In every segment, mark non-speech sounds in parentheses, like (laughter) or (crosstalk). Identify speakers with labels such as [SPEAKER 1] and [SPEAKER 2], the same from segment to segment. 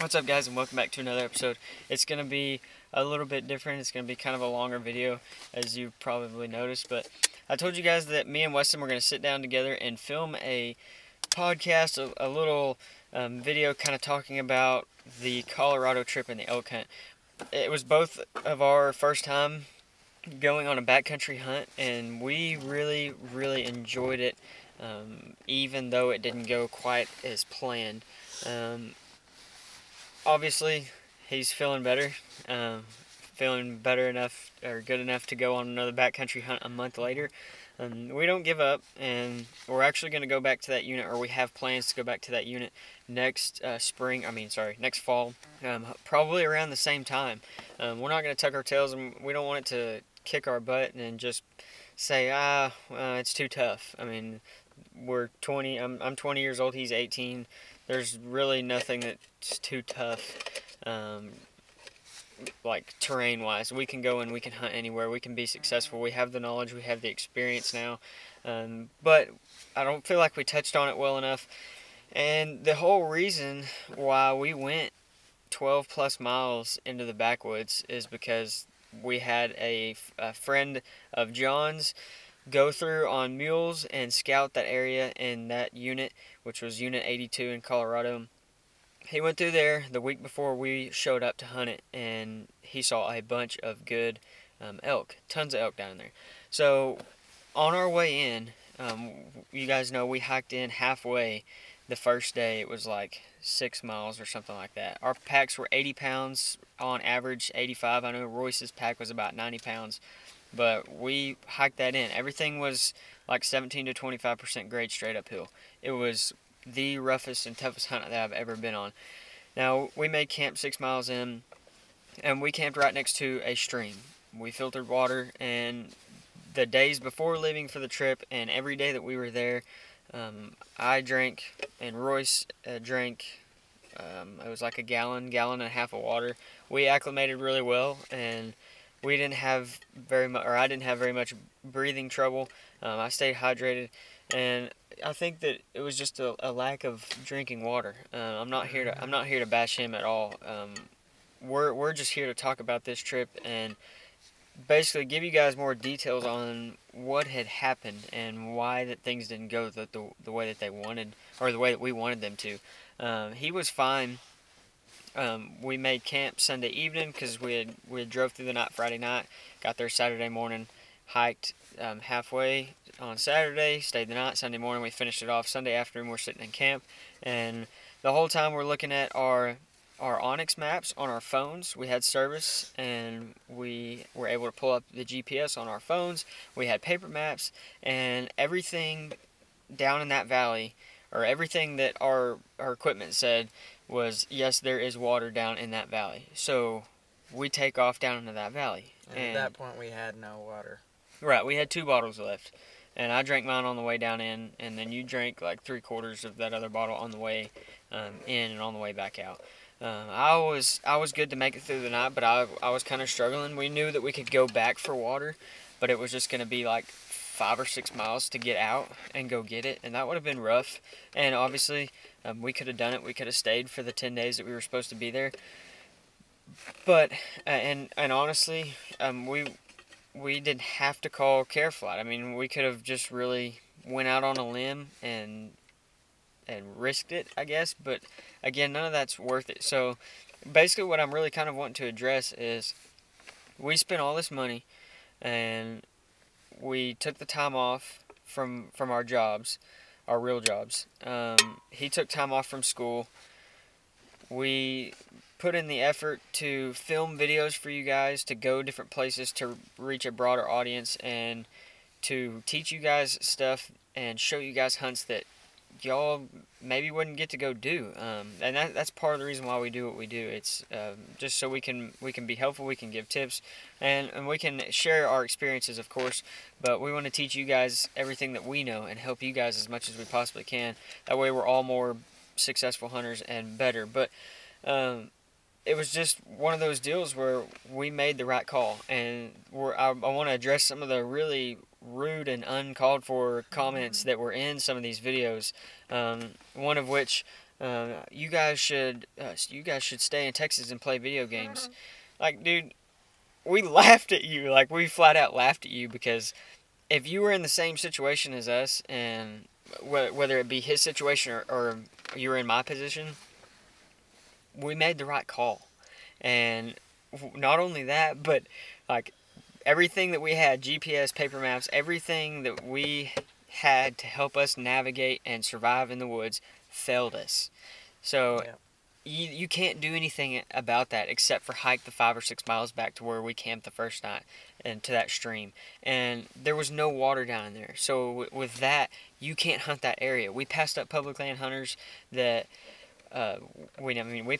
[SPEAKER 1] What's up guys and welcome back to another episode. It's going to be a little bit different. It's going to be kind of a longer video as you probably noticed. But I told you guys that me and Weston were going to sit down together and film a podcast, a, a little um, video kind of talking about the Colorado trip and the elk hunt. It was both of our first time going on a backcountry hunt and we really, really enjoyed it um, even though it didn't go quite as planned. Um, obviously he's feeling better, um, feeling better enough or good enough to go on another backcountry hunt a month later. Um, we don't give up, and we're actually going to go back to that unit, or we have plans to go back to that unit next uh, spring. I mean, sorry, next fall, um, probably around the same time. Um, we're not going to tuck our tails, and we don't want it to kick our butt and just say, ah, uh, it's too tough. I mean, we're 20. I'm I'm 20 years old. He's 18 there's really nothing that's too tough um, like terrain wise we can go and we can hunt anywhere. We can be successful. We have the knowledge. We have the experience now. Um, but i don't feel like we touched on it well enough. And the whole reason why we went 12 plus miles into the backwoods is because we had a, a friend of john's go through on mules and scout that area in that unit, which was Unit 82 in Colorado. He went through there the week before we showed up to hunt it, and he saw a bunch of good um, elk, tons of elk down there. So on our way in, um, you guys know we hiked in halfway the first day. It was like six miles or something like that. Our packs were 80 pounds on average, 85. I know Royce's pack was about 90 pounds but we hiked that in. Everything was like 17 to 25% grade straight uphill. It was the roughest and toughest hunt that I've ever been on. Now, we made camp six miles in, and we camped right next to a stream. We filtered water, and the days before leaving for the trip, and every day that we were there, um, I drank, and Royce uh, drank. Um, it was like a gallon, gallon and a half of water. We acclimated really well, and we didn't have very much, or I didn't have very much breathing trouble. Um, I stayed hydrated, and I think that it was just a, a lack of drinking water. Uh, I'm not here to I'm not here to bash him at all. Um, we're we're just here to talk about this trip and basically give you guys more details on what had happened and why that things didn't go the, the, the way that they wanted or the way that we wanted them to. Um, he was fine um, we made camp Sunday evening because we had we had drove through the night Friday night, got there Saturday morning, hiked um, halfway on Saturday, stayed the night. Sunday morning we finished it off. Sunday afternoon we're sitting in camp, and the whole time we're looking at our our onX maps on our phones. We had service and we were able to pull up the GPS on our phones. We had paper maps and everything down in that valley, or everything that our our equipment said was yes, there is water down in that valley. So we take off down into that valley.
[SPEAKER 2] And, and at that point, we had no water.
[SPEAKER 1] Right, we had two bottles left, and I drank mine on the way down in, and then you drank like three quarters of that other bottle on the way um, in and on the way back out. Um, I was I was good to make it through the night, but I I was kind of struggling. We knew that we could go back for water, but it was just going to be like five or six miles to get out and go get it, and that would have been rough. And obviously, um, we could have done it. We could have stayed for the ten days that we were supposed to be there. But uh, and and honestly, um, we we didn't have to call Careflight. I mean, we could have just really went out on a limb and and risked it, I guess. But again, none of that's worth it. So basically, what I'm really kind of wanting to address is we spent all this money and we took the time off from from our jobs, our real jobs. Um, he took time off from school. We put in the effort to film videos for you guys, to go different places, to reach a broader audience, and to teach you guys stuff and show you guys hunts that y'all maybe wouldn't get to go do. Um, and that, that's part of the reason why we do what we do. It's um, just so we can we can be helpful, we can give tips, and, and we can share our experiences, of course. But we want to teach you guys everything that we know and help you guys as much as we possibly can. That way, we're all more successful hunters and better. But um, it was just one of those deals where we made the right call, and I, I want to address some of the really rude and uncalled for comments that were in some of these videos. Um, one of which Um, you guys should uh, you guys should stay in Texas and play video games. Like, dude, we (laughs) laughed at you. Like, we flat out laughed at you because if you were in the same situation as us, and wh- whether it be his situation or, or you were in my position, we made the right call. And not only that, but like everything that we had GPS, paper maps, everything that we had to help us navigate and survive in the woods failed us. So
[SPEAKER 2] Yeah.
[SPEAKER 1] you, you can't do anything about that except for hike the five or six miles back to where we camped the first night and to that stream. And there was no water down in there. So w- with that, you can't hunt that area. We passed up public land hunters that uh, we I mean we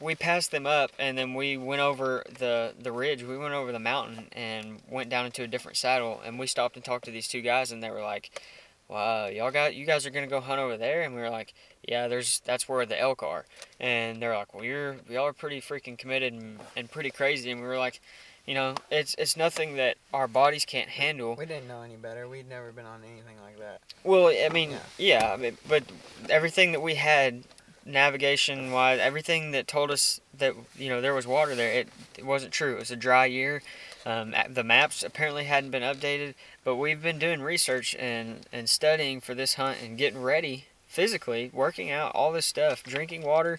[SPEAKER 1] we passed them up and then we went over the the ridge we went over the mountain and went down into a different saddle and we stopped and talked to these two guys and they were like wow y'all got you guys are gonna go hunt over there and we were like yeah there's that's where the elk are and they're like well you're y'all are pretty freaking committed and, and pretty crazy and we were like you know it's it's nothing that our bodies can't handle
[SPEAKER 2] We didn't know any better. We'd never been on anything like that.
[SPEAKER 1] well, I mean,
[SPEAKER 2] Yeah.
[SPEAKER 1] yeah, I mean, but everything that we had, navigation wise, everything that told us that you know there was water there, it, it wasn't true. It was a dry year. Um, the maps apparently hadn't been updated, but we've been doing research and and studying for this hunt and getting ready physically, working out all this stuff, drinking water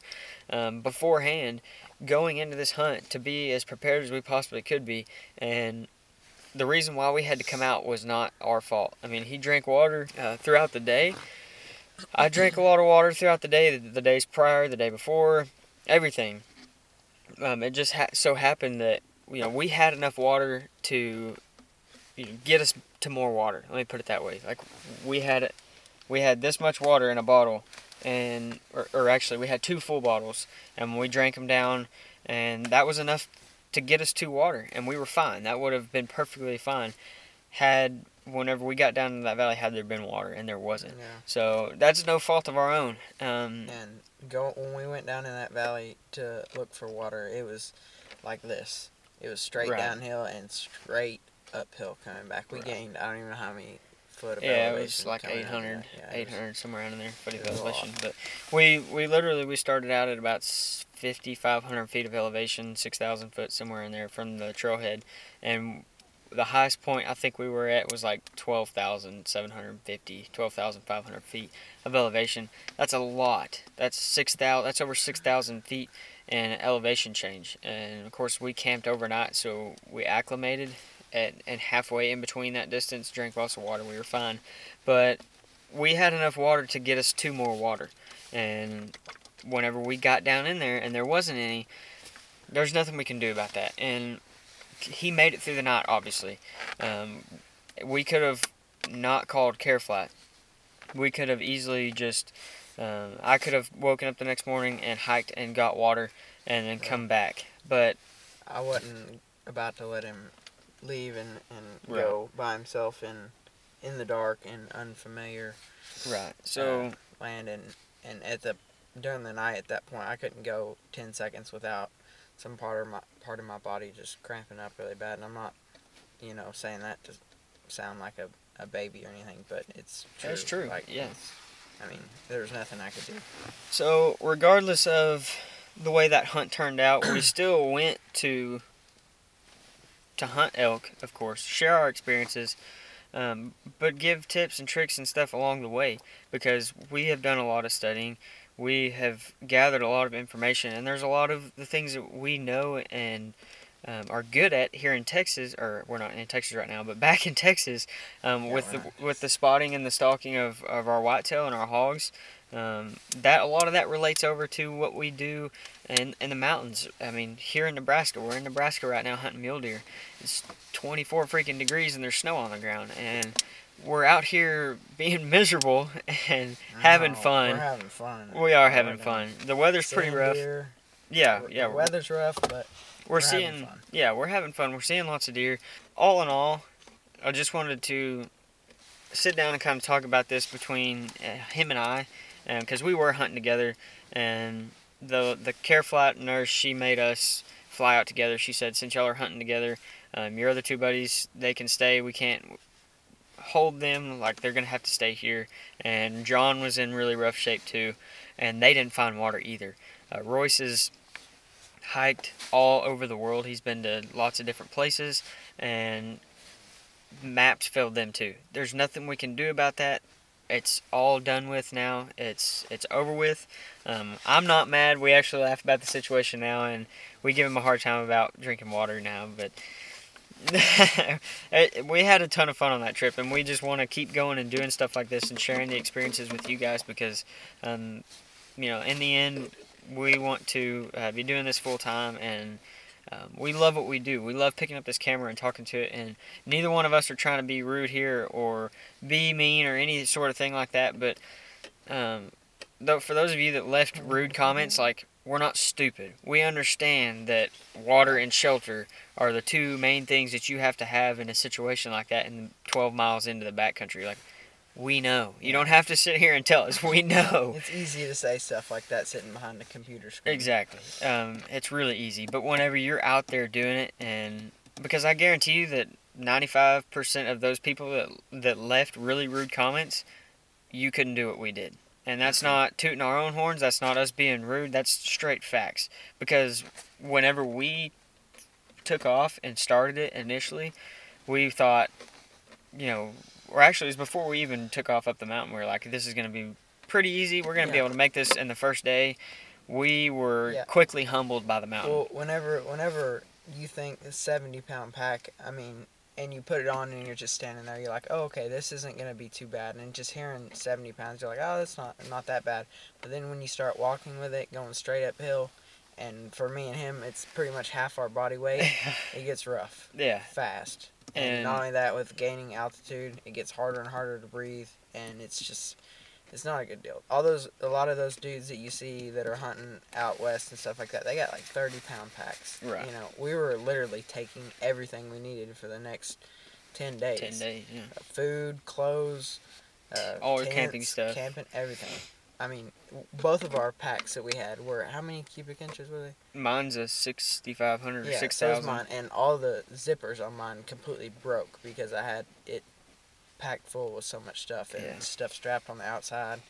[SPEAKER 1] um, beforehand, going into this hunt to be as prepared as we possibly could be, and the reason why we had to come out was not our fault. I mean, he drank water uh, throughout the day. I drank a lot of water throughout the day, the, the days prior, the day before, everything. Um, it just ha- so happened that you know we had enough water to you know, get us to more water. Let me put it that way. Like we had we had this much water in a bottle, and or, or actually we had two full bottles, and we drank them down, and that was enough to get us to water, and we were fine. That would have been perfectly fine had whenever we got down to that valley had there been water, and there wasn't.
[SPEAKER 2] Yeah.
[SPEAKER 1] So that's no fault of our own. Um,
[SPEAKER 2] And go when we went down in that valley to look for water, it was like this. It was straight
[SPEAKER 1] Right.
[SPEAKER 2] downhill and straight uphill coming back. We
[SPEAKER 1] Right.
[SPEAKER 2] gained I don't even know how many foot of
[SPEAKER 1] yeah, it was like
[SPEAKER 2] coming
[SPEAKER 1] 800.
[SPEAKER 2] Yeah, it was-
[SPEAKER 1] 800 somewhere around in there, foot of
[SPEAKER 2] it was a lot.
[SPEAKER 1] elevation. But we we literally we started out at about 5,500 feet of elevation, 6,000 foot somewhere in there from the trailhead, and the highest point I think we were at was like 12,750, 12,500 feet of elevation. That's a lot. That's 6,000. That's over 6,000 feet in elevation change. And of course, we camped overnight, so we acclimated. At, and halfway in between that distance, drank lots of water. We were fine, but we had enough water to get us to more water. And whenever we got down in there, and there wasn't any, there's nothing we can do about that. And he made it through the night, obviously. Um, we could have not called care flight. We could have easily just. Um, I could have woken up the next morning and hiked and got water and then come back. But
[SPEAKER 2] I wasn't about to let him leave and, and
[SPEAKER 1] Right.
[SPEAKER 2] go by himself in in the dark and unfamiliar
[SPEAKER 1] right, so
[SPEAKER 2] land and and at the during the night at that point I couldn't go ten seconds without some part of my part of my body just cramping up really bad and I'm not you know saying that to sound like a, a baby or anything but it's true.
[SPEAKER 1] that's true.
[SPEAKER 2] Like
[SPEAKER 1] yeah.
[SPEAKER 2] I mean there's nothing I could do.
[SPEAKER 1] So, regardless of the way that hunt turned out, we (clears throat) still went to to hunt elk, of course, share our experiences, um, but give tips and tricks and stuff along the way because we have done a lot of studying. We have gathered a lot of information, and there's a lot of the things that we know and um, are good at here in Texas, or we're not in Texas right now, but (laughs) back in Texas, um,
[SPEAKER 2] Yeah,
[SPEAKER 1] with the
[SPEAKER 2] not.
[SPEAKER 1] with the spotting and the stalking of, of our whitetail and our hogs. Um, that a lot of that relates over to what we do in in the mountains. I mean, here in Nebraska, we're in Nebraska right now hunting mule deer. It's 24 freaking degrees and there's snow on the ground, and we're out here being (laughs) miserable and having
[SPEAKER 2] No,
[SPEAKER 1] fun.
[SPEAKER 2] We're having fun.
[SPEAKER 1] We are having fun. The weather's pretty rough.
[SPEAKER 2] deer.
[SPEAKER 1] Yeah, yeah.
[SPEAKER 2] The weather's rough, but
[SPEAKER 1] we're,
[SPEAKER 2] we're
[SPEAKER 1] seeing
[SPEAKER 2] fun.
[SPEAKER 1] yeah we're having fun we're seeing lots of deer all in all i just wanted to sit down and kind of talk about this between uh, him and i because we were hunting together and the the care flight nurse she made us fly out together she said since y'all are hunting together um, your other two buddies they can stay we can't hold them like they're gonna have to stay here. And John was in really rough shape too, and they didn't find water either. Uh, Royce is hiked all over the world. He's been to lots of different places, and maps failed them too. There's nothing we can do about that. It's all done with now. It's it's over with. Um, I'm not mad. We actually laugh about the situation now, and we give him a hard time about drinking water now. But (laughs) we had a ton of fun on that trip, and we just want to keep going and doing stuff like this and sharing the experiences with you guys because, um, you know, in the end, we want to uh, be doing this full time and um, we love what we do. We love picking up this camera and talking to it, and neither one of us are trying to be rude here or be mean or any sort of thing like that. But um, though, for those of you that left rude comments, like we're not stupid. We understand that water and shelter are the two main things that you have to have in a situation like that, in 12 miles into the backcountry. Like we know. You don't have to sit here and tell us. We know. (laughs)
[SPEAKER 2] It's easy to say stuff like that sitting behind a computer screen.
[SPEAKER 1] Exactly. Um, it's really easy. But whenever you're out there doing it, and because I guarantee you that 95% of those people that that left really rude comments, you couldn't do what we did. And that's not tooting our own horns. That's not us being rude. That's straight facts. Because whenever we took off and started it initially, we thought, you know, or actually, it was before we even took off up the mountain. We were like, this is going to be pretty easy. We're going to yeah. be able to make this in the first day. We were yeah. quickly humbled by the mountain.
[SPEAKER 2] Well, whenever, whenever you think a 70 pound pack, I mean, and you put it on and you're just standing there, you're like, oh, okay, this isn't going to be too bad. And just hearing 70 pounds, you're like, oh, that's not, not that bad. But then when you start walking with it, going straight uphill, and for me and him, it's pretty much half our body weight, (laughs) it gets rough.
[SPEAKER 1] Yeah.
[SPEAKER 2] Fast. And, and not only that, with gaining altitude, it gets harder and harder to breathe, and it's just it's not a good deal. All those, a lot of those dudes that you see that are hunting out west and stuff like that, they got like thirty pound packs.
[SPEAKER 1] Right.
[SPEAKER 2] You know, we were literally taking everything we needed for the next ten days.
[SPEAKER 1] Ten days. Yeah.
[SPEAKER 2] Uh, food, clothes, uh,
[SPEAKER 1] all tents, camping stuff,
[SPEAKER 2] camping, everything. I mean, both of our packs that we had were how many cubic inches were they?
[SPEAKER 1] Mine's a sixty five hundred
[SPEAKER 2] yeah,
[SPEAKER 1] six
[SPEAKER 2] thousand. So mine, and all the zippers on mine completely broke because I had it packed full with so much stuff and yeah. stuff strapped on the outside.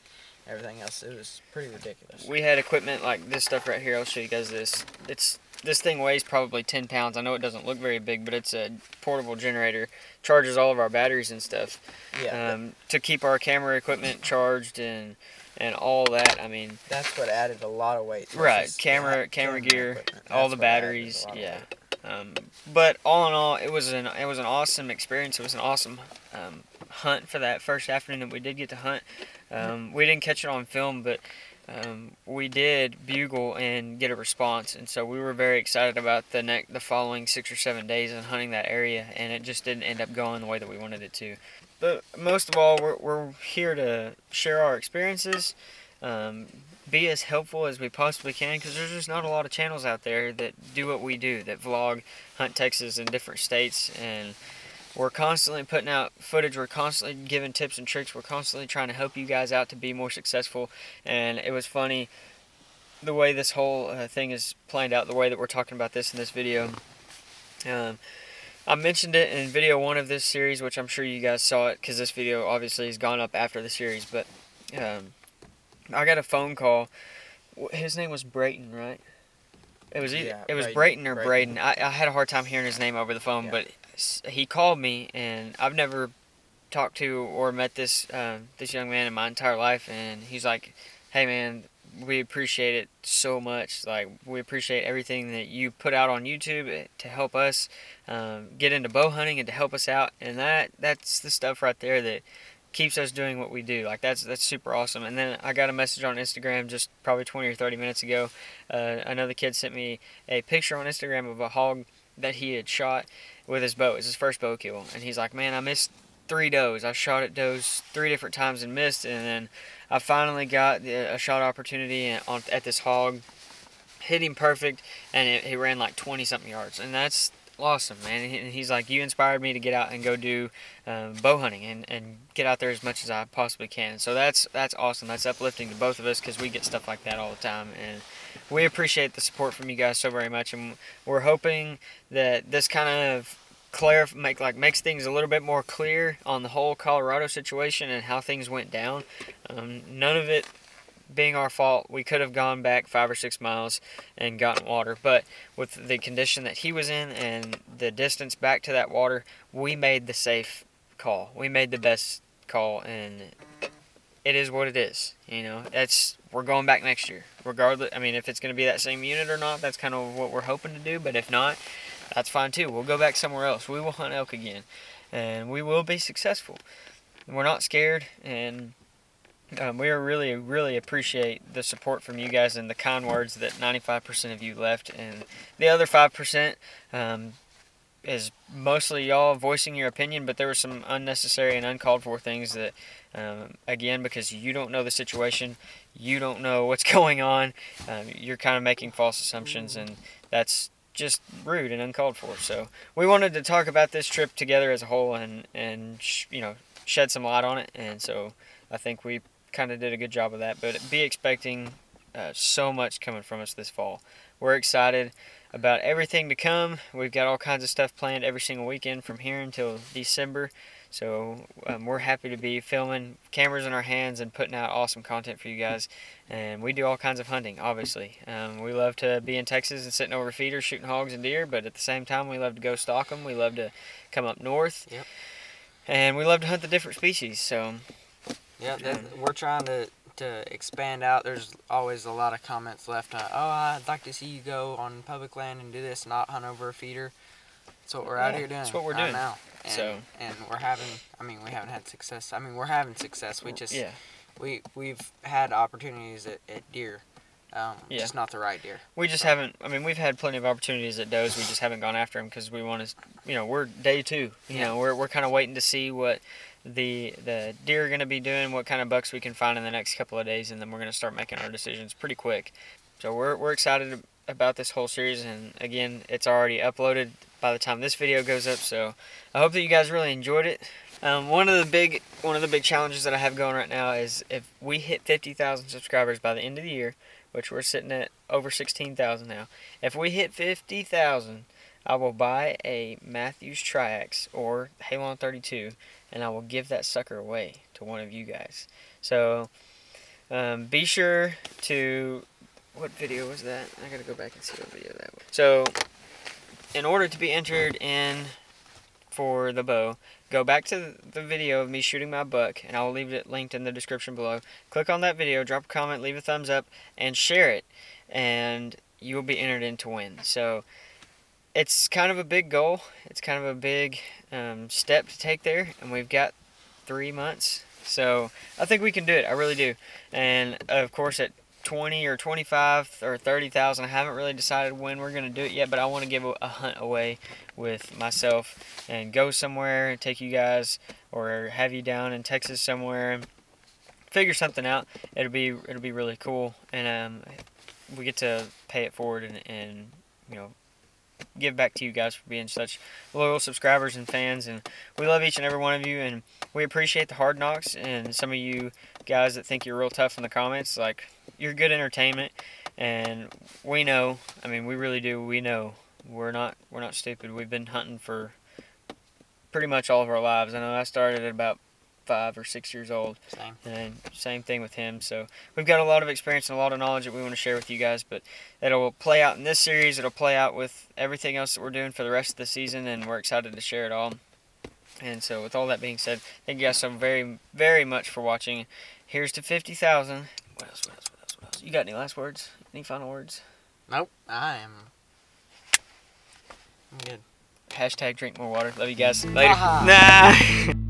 [SPEAKER 2] Everything else, it was pretty ridiculous.
[SPEAKER 1] We had equipment like this stuff right here. I'll show you guys this. It's this thing weighs probably 10 pounds. I know it doesn't look very big, but it's a portable generator. Charges all of our batteries and stuff.
[SPEAKER 2] Yeah.
[SPEAKER 1] Um, to keep our camera equipment charged and and all that. I mean,
[SPEAKER 2] that's what added a lot of weight.
[SPEAKER 1] Right, camera, camera gear, all the batteries. Yeah. Um, but all in all, it was an it was an awesome experience. It was an awesome um, hunt for that first afternoon that we did get to hunt. Um, we didn't catch it on film, but um, we did bugle and get a response, and so we were very excited about the next the following six or seven days and hunting that area, and it just didn't end up going the way that we wanted it to but most of all, we're, we're here to share our experiences, um, be as helpful as we possibly can, because there's just not a lot of channels out there that do what we do, that vlog Hunt Texas in different states, and we're constantly putting out footage, we're constantly giving tips and tricks, we're constantly trying to help you guys out to be more successful, and it was funny the way this whole uh, thing is planned out, the way that we're talking about this in this video. Um, I mentioned it in video one of this series, which I'm sure you guys saw it because this video obviously has gone up after the series. But um, I got a phone call. His name was Brayton, right? It was either, yeah, it was Brayton, or Braden. I, I had a hard time hearing his name over the phone, yeah. but he called me, and I've never talked to or met this uh, this young man in my entire life, and he's like, "Hey, man, we appreciate it so much. Like we appreciate everything that you put out on YouTube eh, to help us um, get into bow hunting and to help us out. And that that's the stuff right there that keeps us doing what we do. Like that's that's super awesome. And then I got a message on Instagram just probably 20 or 30 minutes ago. Uh, another kid sent me a picture on Instagram of a hog that he had shot with his bow. It's his first bow kill, and he's like, "Man, I missed three does. I shot at does three different times and missed, and then I finally got a shot opportunity at this hog, hit him perfect, and he ran like 20 something yards, and that's awesome, man. And he's like, you inspired me to get out and go do um, bow hunting and, and get out there as much as I possibly can. So that's that's awesome. That's uplifting to both of us because we get stuff like that all the time, and we appreciate the support from you guys so very much. And we're hoping that this kind of clarify, make like makes things a little bit more clear on the whole Colorado situation and how things went down. Um, none of it being our fault. We could have gone back five or six miles and gotten water, but with the condition that he was in and the distance back to that water, we made the safe call. We made the best call, and it is what it is. You know, that's we're going back next year, regardless. I mean, if it's going to be that same unit or not, that's kind of what we're hoping to do. But if not, that's fine too. We'll go back somewhere else. We will hunt elk again, and we will be successful. We're not scared, and um, we really, really appreciate the support from you guys and the kind words that 95% of you left. And the other 5% um, is mostly y'all voicing your opinion, but there were some unnecessary and uncalled for things that, um, again, because you don't know the situation, you don't know what's (laughs) going on, um, you're kind of making false assumptions, and that's just rude and uncalled for. So we wanted to talk about this trip together as a whole and, and you know, shed some light on it. And so I think we kind of did a good job of that. But be expecting uh, so much coming from us this fall. We're excited about everything to come. We've got all kinds of stuff planned every single weekend from here until December. So um, we're happy to be filming, cameras in our hands, and putting out awesome content for you guys. And we do all kinds of hunting, obviously. Um, we love to be in Texas and sitting over feeders, shooting hogs and deer, but at the same time, we love to go stalk them. We love to come up north.
[SPEAKER 2] Yep.
[SPEAKER 1] And we love to hunt the different species. So
[SPEAKER 2] yeah, that, we're trying to to expand out. There's always a lot of comments left. On, oh, I'd like to see you go on public land and do this, not hunt over a feeder. That's what we're
[SPEAKER 1] Yeah,
[SPEAKER 2] out here doing.
[SPEAKER 1] that's what we're
[SPEAKER 2] right
[SPEAKER 1] doing.
[SPEAKER 2] now. And,
[SPEAKER 1] So-
[SPEAKER 2] and we're having. I mean, we haven't had success. I mean, we're having success. We just
[SPEAKER 1] yeah,
[SPEAKER 2] we we've had opportunities at, at deer, um,
[SPEAKER 1] Yeah.
[SPEAKER 2] just not the right deer.
[SPEAKER 1] we just haven't. I mean, we've had plenty of opportunities at does. We just haven't gone after them because we want to. You know, we're day two. You
[SPEAKER 2] Yeah.
[SPEAKER 1] know, we're we're kind of waiting to see what the the deer are going to be doing, what kind of bucks we can find in the next couple of days, and then we're going to start making our decisions pretty quick. So we're we're excited about this whole series, and again, it's already uploaded by the time this video goes up. So I hope that you guys really enjoyed it. Um, one of the big one of the big challenges that I have going right now is if we hit 50,000 subscribers by the end of the year, which we're sitting at over 16,000 now. If we hit 50,000, I will buy a Mathews Triax or Halon 32, and I will give that sucker away to one of you guys. So um, be sure to. What video was that? I gotta go back and see what video that was. So, in order to be entered in for the bow, go back to the video of me shooting my buck, and I'll leave it linked in the description below. Click on that video, drop a comment, leave a thumbs up, and share it, and you will be entered in to win. So, it's kind of a big goal. It's kind of a big um, step to take there, and we've got three months. So I think we can do it. I really do. And of course, at 20 or 25 or 30,000, I haven't really decided when we're going to do it yet, but I want to give a, hunt away with myself and go somewhere and take you guys or have you down in Texas somewhere and figure something out. It'll be it'll be really cool, and um, we get to pay it forward and, and you know give back to you guys for being such loyal subscribers and fans and we love each and every one of you and we appreciate the hard knocks and some of you guys that think you're real tough in the comments like you're good entertainment and we know i mean we really do we know. We're not we're not stupid. We've been hunting for pretty much all of our lives. I know i started at about five or six years old
[SPEAKER 2] Same.
[SPEAKER 1] and same thing with him. So we've got a lot of experience and a lot of knowledge that we want to share with you guys. But it'll play out in this series. It'll play out with everything else that we're doing for the rest of the season, and we're excited to share it all. And so, with all that being said, thank you guys so very, very much for watching. Here's to 50,000. What else? What else? What else? What else? You got any last words? Any final words?
[SPEAKER 2] Nope. I am. I'm good.
[SPEAKER 1] Hashtag drink more water. Love you guys. Later.
[SPEAKER 2] Aha.
[SPEAKER 1] Nah. (laughs)